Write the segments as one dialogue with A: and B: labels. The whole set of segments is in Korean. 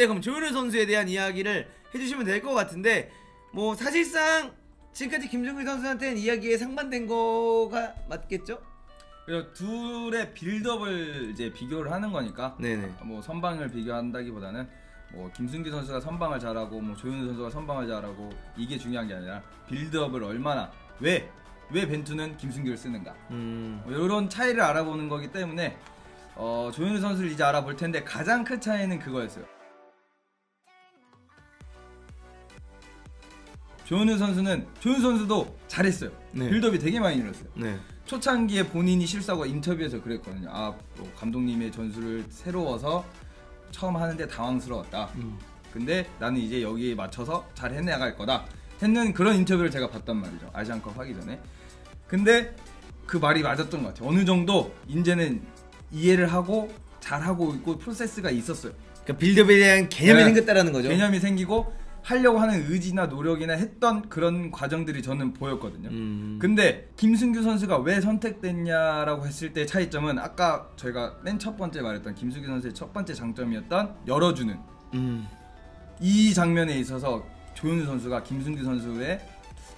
A: 네 그럼 조현우 선수에 대한 이야기를 해주시면 될 것 같은데 뭐 사실상 지금까지 김종규 선수한테는 이야기에 상반된 거가 맞겠죠?
B: 그리고 둘의 빌드업을 이제 비교를 하는 거니까
A: 네네.
B: 뭐 선방을 비교한다기보다는 뭐 김승기 선수가 선방을 잘하고 뭐 조현우 선수가 선방을 잘하고 이게 중요한 게 아니라 빌드업을 얼마나 왜 왜 벤투는 김승규를 쓰는가
A: 음.
B: 뭐 이런 차이를 알아보는 거기 때문에 어, 조현우 선수를 이제 알아볼 텐데 가장 큰 차이는 그거였어요. 조현우 선수는 조현우 선수도 잘했어요.
A: 네.
B: 빌드업이 되게 많이 늘었어요.
A: 네.
B: 초창기에 본인이 실수하고 인터뷰에서 그랬거든요. 아, 뭐 감독님의 전술을 새로워서 처음 하는데 당황스러웠다.
A: 음.
B: 근데 나는 이제 여기에 맞춰서 잘 해나갈 거다. 했는 그런 인터뷰를 제가 봤단 말이죠. 아시안컵 하기 전에. 근데 그 말이 맞았던 것 같아요. 어느 정도 이제는 이해를 하고 잘하고 있고 프로세스가 있었어요.
A: 그러니까 빌드업에 대한 개념이
B: 네.
A: 생겼다라는 거죠.
B: 개념이 생기고 하려고 하는 의지나 노력이나 했던 그런 과정들이 저는 보였거든요.
A: 음.
B: 근데 김승규 선수가 왜 선택됐냐라고 했을 때 차이점은 아까 저희가 맨 첫 번째 말했던 김승규 선수의 첫 번째 장점이었던 열어주는
A: 음.
B: 이 장면에 있어서 조현우 선수가 김승규 선수에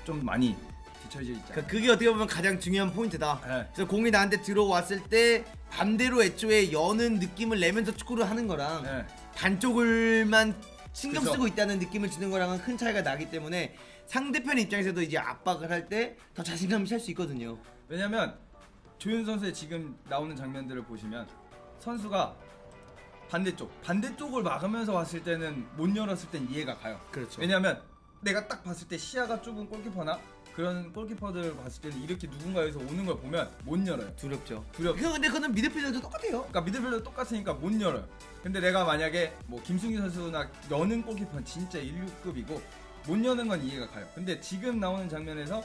B: 좀 많이 뒤처져 있잖아요.
A: 그러니까 그게 어떻게 보면 가장 중요한 포인트다.
B: 네.
A: 그래서 공이 나한테 들어왔을 때 반대로 애초에 여는 느낌을 내면서 축구를 하는 거랑
B: 네.
A: 반쪽을만 신경
B: 그죠.
A: 쓰고 있다는 느낌을 주는 거랑은 큰 차이가 나기 때문에 상대편 입장에서도 이제 압박을 할 때 더 자신감이 살수 있거든요.
B: 왜냐면 조윤 선수의 지금 나오는 장면들을 보시면 선수가 반대쪽 반대쪽을 막으면서 왔을 때는 못 열었을 땐 이해가 가요.
A: 그렇죠.
B: 왜냐면 내가 딱 봤을 때 시야가 좁은 골키퍼나 그런 골키퍼들 봤을 때는 이렇게 누군가 여기서 오는 걸 보면 못 열어요.
A: 두렵죠.
B: 두렵.
A: 그 근데 그거는 미드필더도 똑같아요.
B: 그러니까 미드필더 똑같으니까 못 열어요. 근데 내가 만약에 뭐 김승기 선수나 여는 골키퍼는 진짜 1루급이고 못 여는 건 이해가 가요. 근데 지금 나오는 장면에서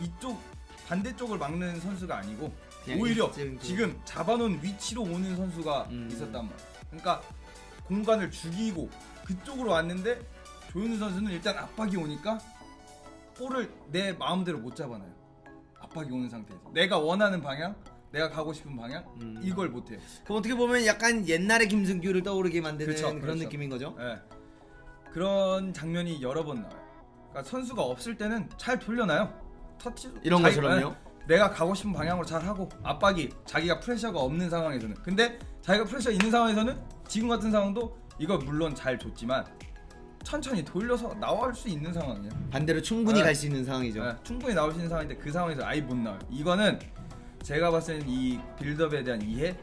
B: 이쪽 반대쪽을 막는 선수가 아니고 오히려. 지금 잡아놓은 위치로 오는 선수가
A: 음.
B: 있었단 말이야. 그러니까 공간을 죽이고 그쪽으로 왔는데 조현우 선수는 일단 압박이 오니까 볼을 내 마음대로 못 잡아놔요. 압박이 오는 상태에서 내가 원하는 방향, 내가 가고 싶은 방향
A: 음.
B: 이걸 못 해요.
A: 그럼 어떻게 보면 약간 옛날의 김승규를 떠오르게 만드는
B: 그렇죠,
A: 그런
B: 그렇죠.
A: 느낌인 거죠.
B: 예. 그런 장면이 여러 번 나와요. 그러니까 선수가 없을 때는 잘 돌려놔요. 터치
A: 이런 것처럼요?
B: 예. 내가 가고 싶은 방향으로 잘 하고 압박이 자기가 프레셔가 없는 상황에서는 근데 자기가 프레셔 있는 상황에서는 지금 같은 상황도 이거 물론 잘 줬지만 천천히 돌려서 나올 수 있는 상황이에요.
A: 반대로 충분히
B: 네.
A: 갈수 있는 상황이죠.
B: 예, 충분히 나올 수 있는 상황인데 그 상황에서 아예 못 나와요. 이거는 제가 봤을 때는 이 빌드업에 대한 이해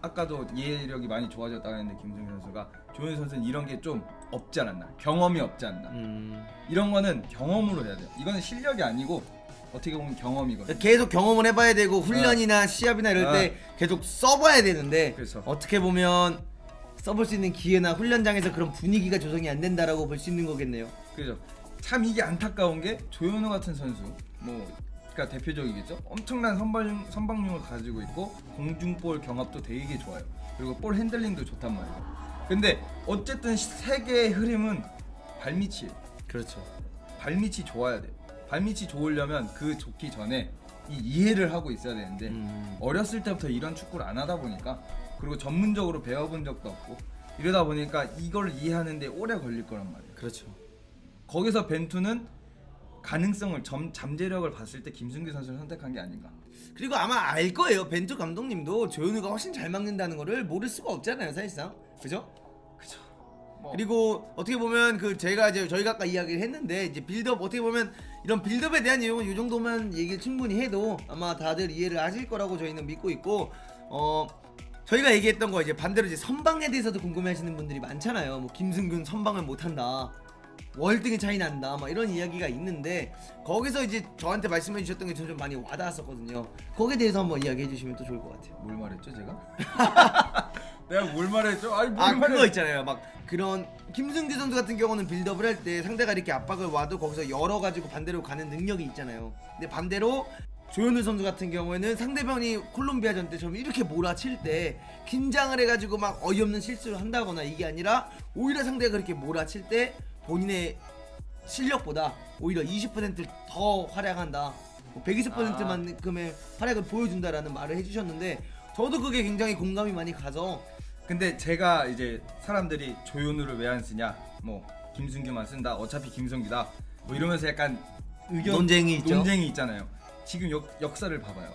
B: 아까도 이해력이 많이 좋아졌다고 했는데 김승현 선수가 조현 선수는 이런 게 좀 없지 않았나 경험이 없지 않나
A: 음.
B: 이런 거는 경험으로 해야 돼요. 이거는 실력이 아니고 어떻게 보면 경험이거든요.
A: 계속 경험을 해봐야 되고 훈련이나 시합이나 이럴 때 계속 써봐야 되는데
B: 그렇죠.
A: 어떻게 보면 써볼 수 있는 기회나 훈련장에서 그런 분위기가 조성이 안 된다라고 볼 수 있는 거겠네요.
B: 그죠. 참 이게 안타까운 게 조현우 같은 선수 뭐 그러니까 대표적이겠죠. 엄청난 선방 선방력을 가지고 있고 공중볼 경합도 되게 좋아요. 그리고 볼 핸들링도 좋단 말이에요. 근데 어쨌든 세계의 흐름은 발밑이에요.
A: 그렇죠.
B: 발밑이 좋아야 돼요. 발밑이 좋으려면 그 좋기 전에 이 이해를 하고 있어야 되는데
A: 음.
B: 어렸을 때부터 이런 축구를 안 하다 보니까 그리고 전문적으로 배워본 적도 없고 이러다 보니까 이걸 이해하는데 오래 걸릴 거란 말이에요.
A: 그렇죠.
B: 거기서 벤투는 가능성을 점, 잠재력을 봤을 때 김승규 선수를 선택한 게 아닌가.
A: 그리고 아마 알 거예요. 벤투 감독님도 조현우가 훨씬 잘 막는다는 거를 모를 수가 없잖아요, 사실상. 그죠?
B: 그죠. 뭐,
A: 그리고 어떻게 보면 그 제가 이제 저희가 아까 이야기를 했는데 이제 빌드업 어떻게 보면 이런 빌드업에 대한 내용은 이 정도만 얘기를 충분히 해도 아마 다들 이해를 하실 거라고 저희는 믿고 있고 어 저희가 얘기했던 거 이제 반대로 이제 선방에 대해서도 궁금해하시는 분들이 많잖아요. 뭐 김승균 선방을 못한다. 월등히 차이 난다 막 이런 이야기가 있는데 거기서 이제 저한테 말씀해 주셨던 게 저는 좀 많이 와닿았었거든요 거기에 대해서 한번 이야기해 주시면 또 좋을 것 같아요
B: 뭘 말했죠 제가? 내가 뭘 말했죠? 아니 뭘
A: 아
B: 말했...
A: 그거 있잖아요 막 그런 김승규 선수 같은 경우는 빌드업을 할 때 상대가 이렇게 압박을 와도 거기서 열어가지고 반대로 가는 능력이 있잖아요 근데 반대로 조현우 선수 같은 경우에는 상대방이 콜롬비아전 때처럼 이렇게 몰아칠 때 긴장을 해가지고 막 어이없는 실수를 한다거나 이게 아니라 오히려 상대가 그렇게 몰아칠 때 본인의 실력보다 오히려 20%를 더 활약한다 뭐 120%만큼의 활약을 보여준다라는 말을 해주셨는데 저도 그게 굉장히 공감이 많이 가서
B: 근데 제가 이제 사람들이 조현우를 왜 안 쓰냐, 뭐 김승규만 쓴다, 어차피 김성규다, 뭐 이러면서 약간 의견
A: 논쟁이.
B: 논쟁이 있잖아요. 지금 역, 역사를 봐봐요.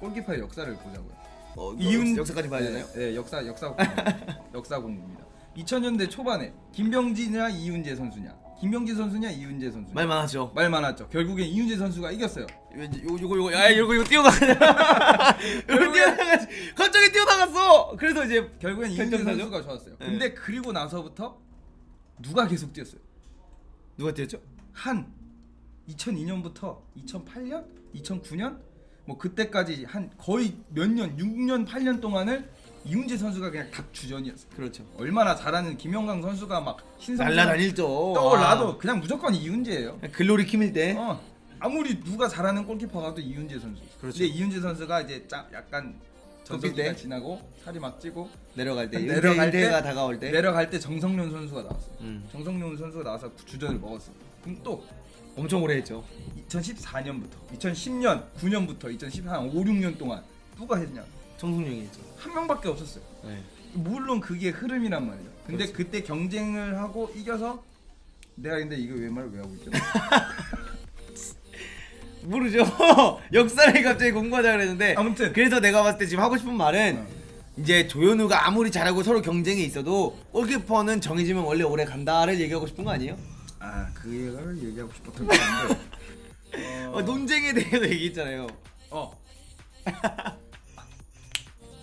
B: 골키퍼의 역사를 보자고요.
A: 어,
B: 이윤
A: 역사까지 봐야 되나요?
B: 네, 네, 역사 역사 공부, 역사 공부입니다. 2000년대 초반에 김병지냐 이윤재 선수냐, 김병지 선수냐 이윤재 선수냐
A: 말 많았죠.
B: 말 많았죠. 결국엔 이윤재 선수가 이겼어요.
A: 왠지 요 요거 요거 야 이거 이거 뛰어나가. 이거 뛰어나가. 갑자기 뛰어나갔어. 그래서 이제
B: 결국엔 이윤재? 선수가 좋았어요.
A: 네.
B: 근데 그리고 나서부터 누가 계속 뛰었어요?
A: 누가 뛰었죠?
B: 한 2002년부터 2008년, 2009년 뭐 그때까지 한 거의 몇 년, 6년, 8년 동안을 이윤재 선수가 그냥 닭 주전이었어요.
A: 그렇죠.
B: 얼마나 잘하는 김영강 선수가 막 신상
A: 날라다닐죠.
B: 떠올라도
A: 아.
B: 그냥 무조건 이윤재예요.
A: 글로리 킴일 때.
B: 어, 아무리 누가 잘하는 골키퍼가 도 이윤재 선수.
A: 그렇죠.
B: 근데 이윤재 선수가 이제 짜, 약간 전성기가
A: 때?
B: 지나고 살이 막 찌고
A: 내려갈 때. 내려갈
B: 때?
A: 때가 다가올 때.
B: 내려갈 때 정성룡 선수가 나왔어요.
A: 음.
B: 정성룡 선수가 나와서 주전을 먹었어요. 그럼 또
A: 엄청 오래 했죠.
B: 2014년부터 2010년 9년부터 2014년 5, 6년 동안 누가 했냐
A: 정승용이 했죠.
B: 한 명밖에 없었어요.
A: 네.
B: 물론 그게 흐름이란 말이에요. 근데
A: 그렇죠.
B: 그때 경쟁을 하고 이겨서 내가 근데 이거 왜 말을 왜 하고 있죠?
A: 모르죠. 역사를 갑자기 공부하자 그랬는데.
B: 아무튼
A: 그래서 내가 봤을 때 지금 하고 싶은 말은
B: 어.
A: 이제 조현우가 아무리 잘하고 서로 경쟁이 있어도 골키퍼는 정해지면 원래 오래 간다를 얘기하고 싶은 거 아니에요?
B: 아 그 얘기를 얘기하고 싶었던 건데
A: 어, 논쟁에 대해서 얘기했잖아요.
B: 어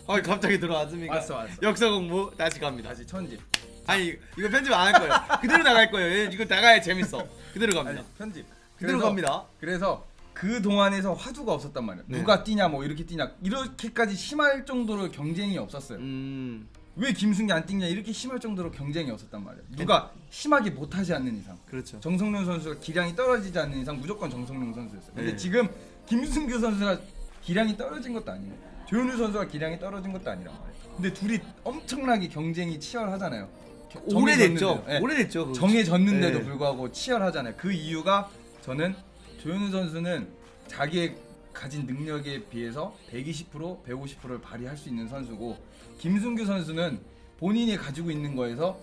A: 어 갑자기 들어왔습니까?
B: 왔어, 왔어.
A: 역사 공부 다시 갑니다.
B: 다시 천집
A: 아니 이거 편집 안 할 거예요. 그대로 나갈 거예요. 이거 나가야 재밌어. 그대로
B: 아니
A: 갑니다.
B: 편집
A: 그대로
B: 그래서-
A: 갑니다.
B: 그래서 그 동안에서 화두가 없었단 말이에요.
A: 네.
B: 누가 뛰냐 뭐 이렇게 뛰냐 이렇게까지 심할 정도로 경쟁이 없었어요.
A: 음
B: 왜 김승기 안 뛰냐 이렇게 심할 정도로 경쟁이 없었단 말이에요. 누가 심하게 못하지 않는 이상
A: 그렇죠.
B: 정성룡 선수가 기량이 떨어지지 않는 이상 무조건 정성룡 선수였어요. 근데
A: 네.
B: 지금 김승규 선수가 기량이 떨어진 것도 아니에요. 조현우 선수가 기량이 떨어진 것도 아니란 말이에요. 근데 둘이 엄청나게 경쟁이 치열하잖아요. 겨-
A: 오래됐죠.
B: 네.
A: 오래됐죠. 그거.
B: 정해졌는데도
A: 네.
B: 불구하고 치열하잖아요. 그 이유가 저는 조현우 선수는 자기의 가진 능력에 비해서 120% 150%를 발휘할 수 있는 선수고 김승규 선수는 본인이 가지고 있는 거에서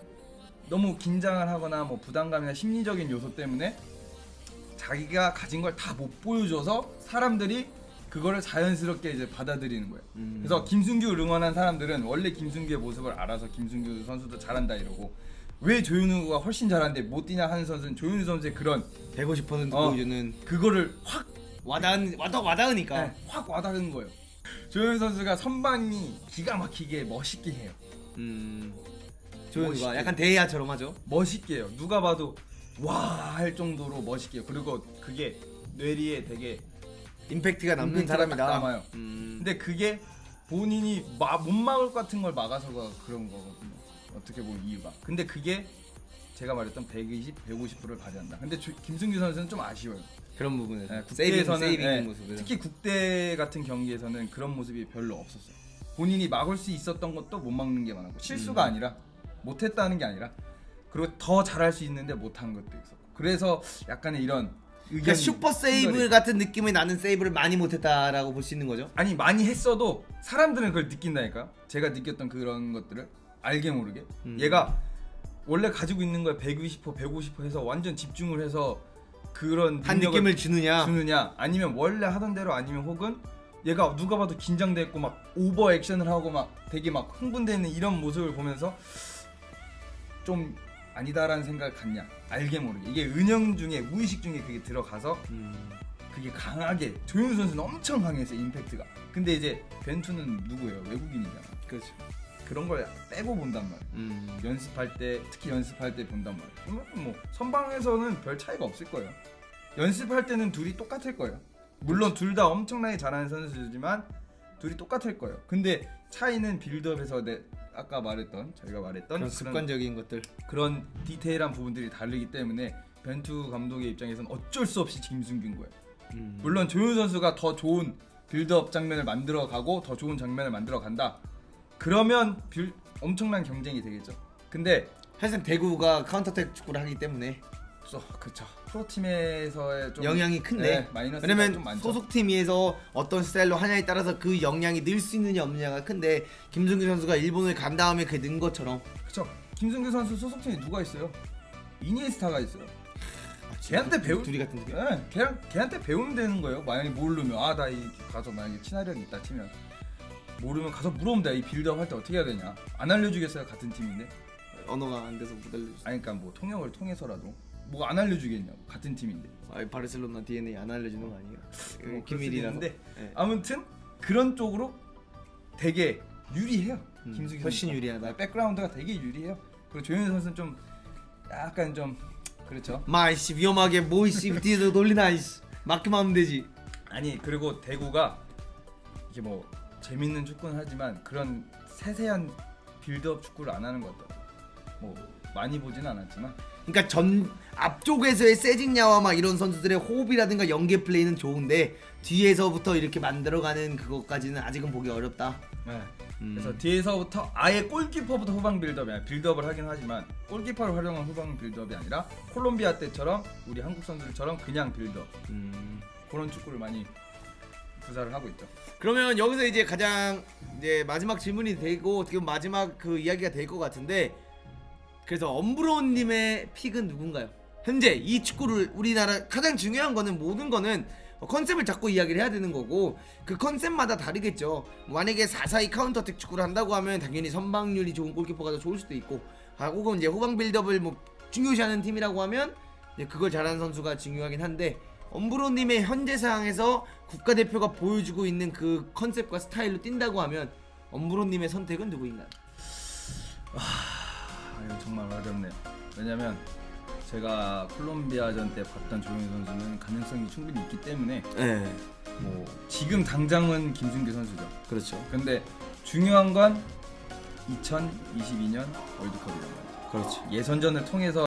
B: 너무 긴장을 하거나 뭐 부담감이나 심리적인 요소 때문에 자기가 가진 걸 다 못 보여줘서 사람들이 그거를 자연스럽게 이제 받아들이는 거예요.
A: 음.
B: 그래서 김승규를 응원한 사람들은 원래 김승규의 모습을 알아서 김승규 선수도 잘한다 이러고 왜 조윤우가 훨씬 잘하는데 못 뛰냐 하는 선수는 조윤우 선수의 그런
A: 150%
B: 어.
A: 보여주는
B: 그거를 확
A: 와닿은 와닿 와닿으니까.
B: 네, 확 와닿은 거예요. 조윤우 선수가 선방이 기가 막히게 멋있게 해요.
A: 음. 조현우가
B: 멋있게.
A: 약간 대야처럼 하죠.
B: 멋있게 해요. 누가 봐도 와 할 정도로 멋있게 해요. 그리고 그게 뇌리에 되게
A: 임팩트가 남는
B: 임팩트가
A: 사람이다.
B: 딱 남아요.
A: 음.
B: 근데 그게 본인이 마, 못 막을 것 같은 걸 막아서가 그런 거거든요. 어떻게 보면 이유가. 근데 그게 제가 말했던 120, 150%를 발휘한다. 근데 조- 김승규 선수는 좀 아쉬워요.
A: 그런 부분에서
B: 네,
A: 세이빙
B: 국대에서는
A: 세이빙
B: 네,
A: 모습을.
B: 특히 국대 같은 경기에서는 그런 모습이 별로 없었어요. 본인이 막을 수 있었던 것도 못 막는 게 많았고 실수가
A: 음.
B: 아니라 못했다는 게 아니라 그리고 더 잘할 수 있는데 못한 것도 있었고 그래서 약간의 이런
A: 그러니까 슈퍼 세이브 같은 느낌이 나는 세이브를 많이 못했다라고 볼 수 있는 거죠.
B: 아니 많이 했어도 사람들은 그걸 느낀다니까 제가 느꼈던 그런 것들을 알게 모르게
A: 음.
B: 얘가 원래 가지고 있는 거에 120% 150% 해서 완전 집중을 해서 그런
A: 한 느낌을 주느냐.
B: 주느냐? 아니면 원래 하던 대로 아니면 혹은 얘가 누가 봐도 긴장돼 있고 막 오버 액션을 하고 막 되게 막 흥분돼 있는 이런 모습을 보면서 좀 아니다라는 생각을 갖냐? 알게 모르게. 이게 은영 중에 무의식 중에 그게 들어가서
A: 음.
B: 그게 강하게 조윤우 선수는 엄청 강했어요 임팩트가. 근데 이제 벤투는 누구예요? 외국인이잖아.
A: 그렇죠.
B: 그런 걸 빼고 본단 말이야
A: 음.
B: 연습할 때 특히 연습할 때 본단 말이야 그러면 뭐 선방에서는 별 차이가 없을 거예요 연습할 때는 둘이 똑같을 거예요 물론 둘 다 엄청나게 잘하는 선수지만 둘이 똑같을 거예요 근데 차이는 빌드업에서 내 아까 말했던 저희가 말했던
A: 그런
B: 그런,
A: 습관적인 것들.
B: 그런 디테일한 부분들이 다르기 때문에 벤투 감독의 입장에서는 어쩔 수 없이 김승규인 거예요
A: 음.
B: 물론 조현우 선수가 더 좋은 빌드업 장면을 만들어 가고 더 좋은 장면을 만들어 간다. 그러면 빌- 엄청난 경쟁이 되겠죠. 근데
A: 사실 대구가 counter attack 축구를 하기 때문에
B: 소, 그쵸. 프로팀에서의 좀
A: 영향이 큰데
B: 네,
A: 왜냐면. 소속팀에서 어떤 스타일로 하냐에 따라서 그 영향이 늘 수 있느냐 없느냐가 큰데 김승규 선수가 일본을 간 다음에 는 것처럼
B: 그쵸. 김승규 선수 소속팀에 누가 있어요? 이니에스타가 있어요. 걔한테 배우
A: 둘이 같은 게
B: 네, 걔랑 걔한테 배우면 되는 거예요. 만약에 모르면 아나 이 가서 만약에 친화력이 있다 치면 모르면 가서 물어보면 돼. 이 빌드업 할 때 어떻게 해야 되냐? 안 알려주겠어요 같은 팀인데.
A: 언어가 안 돼서 못 알려줬어.
B: 아니 그러니까 뭐 통역을 통해서라도 뭐 안 알려주겠냐고 같은 팀인데.
A: 아, 바르셀로나 DNA 안 알려주는 거 아니에요?
B: 뭐
A: 기밀이라서.
B: 있는데
A: 네.
B: 아무튼 그런 쪽으로 되게 유리해요.
A: 음,
B: 김승규
A: 훨씬. 유리하다.
B: 네, 백그라운드가 되게 유리해요. 그리고 조현우 선수는 좀 약간 좀 그렇죠.
A: 마이씨 위험하게 뭐이씨 뒤에서 놀리나 이씨 맞기만 하면 되지.
B: 아니 그리고 대구가 이게 뭐 재밌는 축구는 하지만 그런 세세한 빌드업 축구를 안 하는 것 같아요. 뭐 많이 보진 않았지만
A: 그러니까 전 앞쪽에서의 세징야와 막 이런 선수들의 호흡이라든가 연계 플레이는 좋은데 뒤에서부터 이렇게 만들어가는 그것까지는 아직은 보기 어렵다.
B: 네.
A: 음.
B: 그래서 뒤에서부터 아예 골키퍼부터 후방 build-up이 아니라 build-up을 하긴 하지만 골키퍼를 활용한 후방 build-up이 아니라 콜롬비아 때처럼 우리 한국 선수들처럼 그냥 빌드업
A: 음.
B: 그런 축구를 많이 구사를 하고 있죠.
A: 그러면 여기서 이제 가장 이제 마지막 질문이 되고 어떻게 마지막 그 이야기가 될 것 같은데 그래서 엄브로우님의 pick은 누군가요? 현재 이 축구를 우리나라 가장 중요한 거는 모든 거는 컨셉을 잡고 이야기를 해야 되는 거고 그 컨셉마다 다르겠죠. 만약에 4-4-2 counter attack 축구를 한다고 하면 당연히 선방률이 좋은 골키퍼가 더 좋을 수도 있고 아, 혹은 이제 후방 build-up을 뭐 중요시하는 팀이라고 하면 그걸 잘하는 선수가 중요하긴 한데 엄브로님의 현재 상황에서 국가대표가 보여주고 있는 그 컨셉과 스타일로 뛴다고 하면 엄브로님의 선택은 누구인가요?
B: 아 이거 정말 어렵네요. 왜냐면 제가 콜롬비아전 때 봤던 조용희 선수는 가능성이 충분히 있기 때문에
A: 네,
B: 뭐 지금 당장은 김승규 선수죠.
A: 그렇죠,
B: 근데 중요한 건 2022년 월드컵이란 말이죠.
A: 그렇죠.
B: 예선전을 통해서